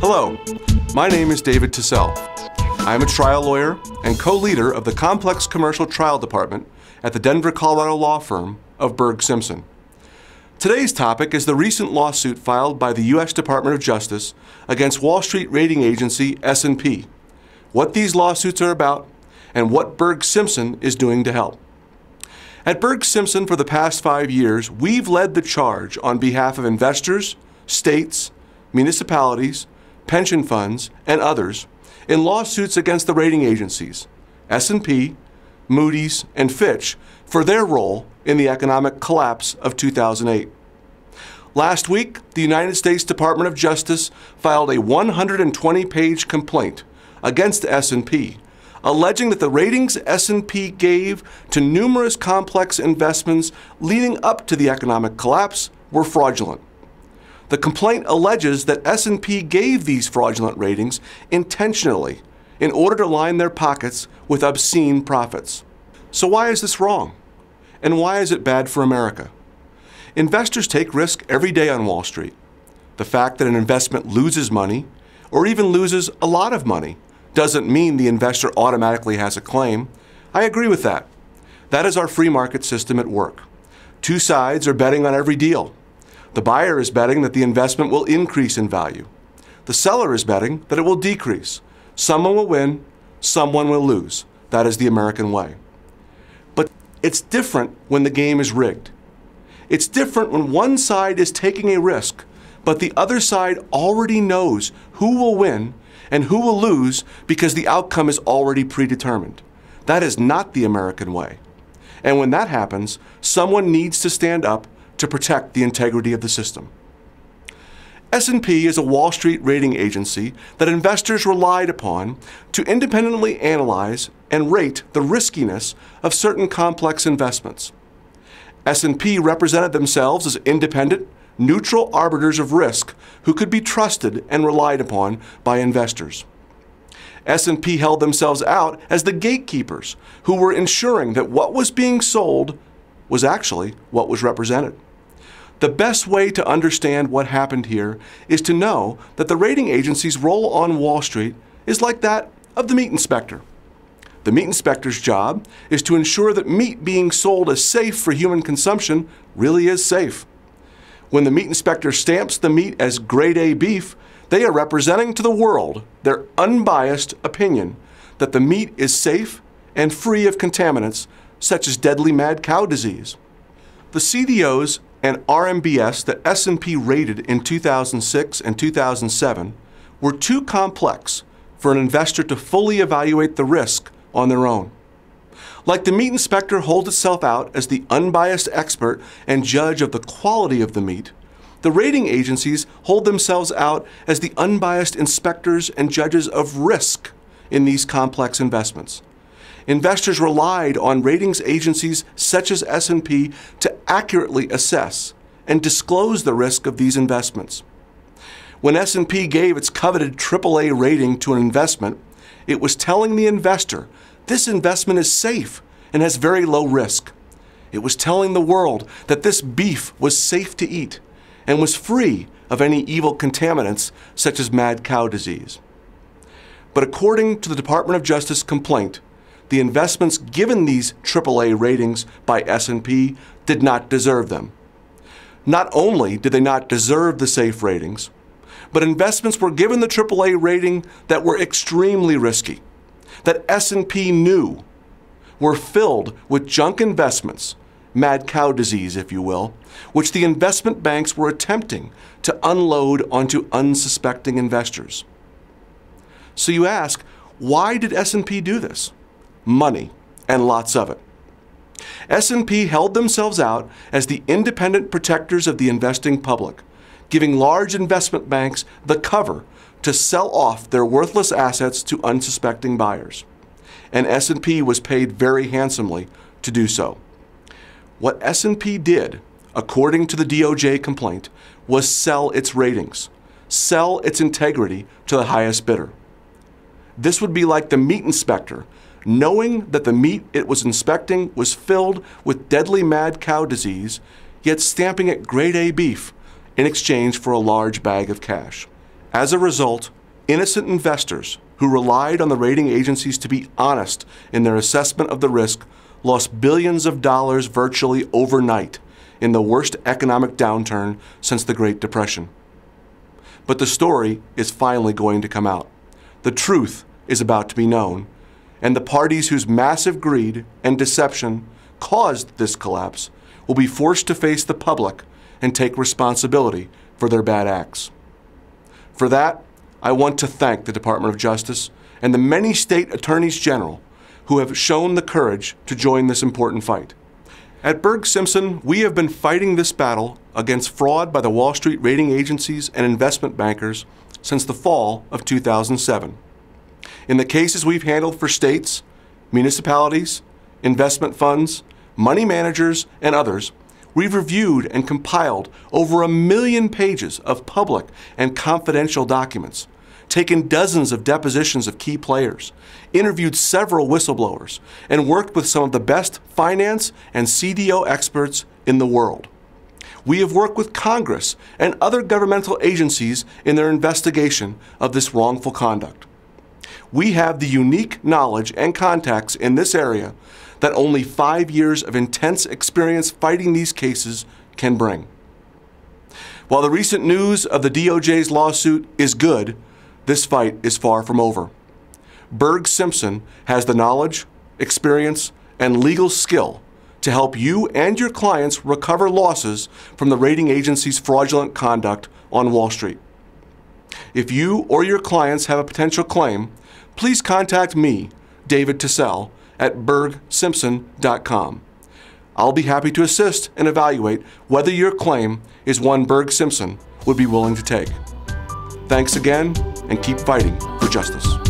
Hello, my name is David TeSelle. I am a trial lawyer and co-leader of the Complex Commercial Trial Department at the Denver, Colorado law firm of Burg Simpson. Today's topic is the recent lawsuit filed by the U.S. Department of Justice against Wall Street rating agency S&P, what these lawsuits are about, and what Burg Simpson is doing to help. At Burg Simpson for the past five years, we've led the charge on behalf of investors, states, municipalities, pension funds, and others in lawsuits against the rating agencies, S&P, Moody's, and Fitch for their role in the economic collapse of 2008. Last week, the United States Department of Justice filed a 120-page complaint against S&P alleging that the ratings S&P gave to numerous complex investments leading up to the economic collapse were fraudulent. The complaint alleges that S&P gave these fraudulent ratings intentionally in order to line their pockets with obscene profits. So why is this wrong? And why is it bad for America? Investors take risk every day on Wall Street. The fact that an investment loses money, or even loses a lot of money, doesn't mean the investor automatically has a claim. I agree with that. That is our free market system at work. Two sides are betting on every deal. The buyer is betting that the investment will increase in value. The seller is betting that it will decrease. Someone will win, someone will lose. That is the American way. But it's different when the game is rigged. It's different when one side is taking a risk, but the other side already knows who will win and who will lose because the outcome is already predetermined. That is not the American way. And when that happens, someone needs to stand up to protect the integrity of the system. S&P is a Wall Street rating agency that investors relied upon to independently analyze and rate the riskiness of certain complex investments. S&P represented themselves as independent, neutral arbiters of risk who could be trusted and relied upon by investors. S&P held themselves out as the gatekeepers who were ensuring that what was being sold was actually what was represented. The best way to understand what happened here is to know that the rating agency's role on Wall Street is like that of the meat inspector. The meat inspector's job is to ensure that meat being sold as safe for human consumption really is safe. When the meat inspector stamps the meat as grade A beef, they are representing to the world their unbiased opinion that the meat is safe and free of contaminants such as deadly mad cow disease. The CDOs and RMBS that S&P rated in 2006 and 2007 were too complex for an investor to fully evaluate the risk on their own. Like the meat inspector holds itself out as the unbiased expert and judge of the quality of the meat, the rating agencies hold themselves out as the unbiased inspectors and judges of risk in these complex investments. Investors relied on ratings agencies such as S&P to accurately assess and disclose the risk of these investments. When S&P gave its coveted AAA rating to an investment, it was telling the investor this investment is safe and has very low risk. It was telling the world that this beef was safe to eat and was free of any evil contaminants such as mad cow disease. But according to the Department of Justice complaint, the investments given these AAA ratings by S&P did not deserve them. Not only did they not deserve the safe ratings, but investments were given the AAA rating that were extremely risky that S&P knew were filled with junk investments, mad cow disease, if you will, which the investment banks were attempting to unload onto unsuspecting investors. So you ask, why did S&P do this? Money, and lots of it. S&P held themselves out as the independent protectors of the investing public, giving large investment banks the cover to sell off their worthless assets to unsuspecting buyers. And S&P was paid very handsomely to do so. What S&P did, according to the DOJ complaint, was sell its ratings, sell its integrity to the highest bidder. This would be like the meat inspector knowing that the meat it was inspecting was filled with deadly mad cow disease, yet stamping it grade A beef in exchange for a large bag of cash. As a result, innocent investors who relied on the rating agencies to be honest in their assessment of the risk lost billions of dollars virtually overnight in the worst economic downturn since the Great Depression. But the story is finally going to come out. The truth is about to be known, and the parties whose massive greed and deception caused this collapse will be forced to face the public and take responsibility for their bad acts. For that, I want to thank the Department of Justice and the many state attorneys general who have shown the courage to join this important fight. At Burg Simpson, we have been fighting this battle against fraud by the Wall Street rating agencies and investment bankers since the fall of 2007. In the cases we've handled for states, municipalities, investment funds, money managers, and others, we've reviewed and compiled over a million pages of public and confidential documents, taken dozens of depositions of key players, interviewed several whistleblowers, and worked with some of the best finance and CDO experts in the world. We have worked with Congress and other governmental agencies in their investigation of this wrongful conduct. We have the unique knowledge and contacts in this area that only five years of intense experience fighting these cases can bring. While the recent news of the DOJ's lawsuit is good, this fight is far from over. Burg Simpson has the knowledge, experience, and legal skill to help you and your clients recover losses from the rating agency's fraudulent conduct on Wall Street. If you or your clients have a potential claim, please contact me, David TeSelle, at burgsimpson.com. I'll be happy to assist and evaluate whether your claim is one Burg Simpson would be willing to take. Thanks again, and keep fighting for justice.